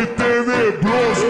Hey, Terry Bros.